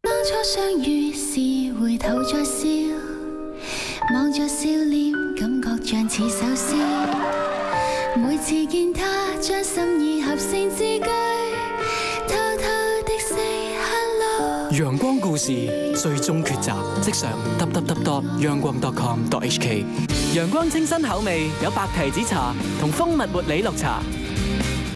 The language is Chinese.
当初相遇时回头再笑，望着笑脸，感觉像似首诗。每次见他，将心意合成字句，偷偷的 say hello。阳光故事最终抉择，即上 www.yangguang.com.hk。阳光清新口味有白提子茶同蜂蜜茉莉绿茶。